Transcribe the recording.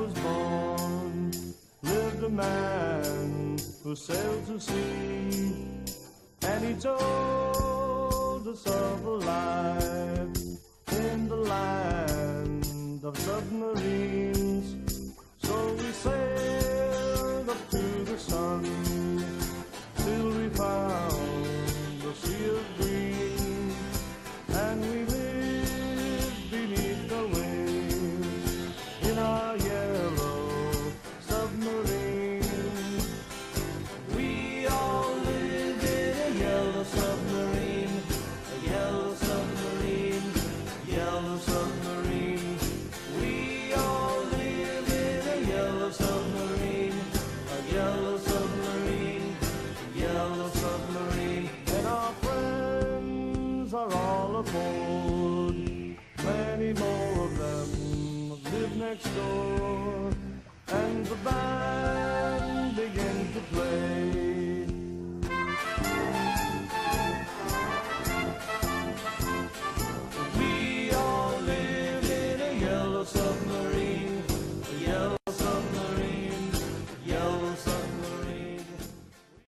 was born, lived a man who sailed to sea, and he told us of a life in the land of submarines. All. Many more of them live next door. And the band.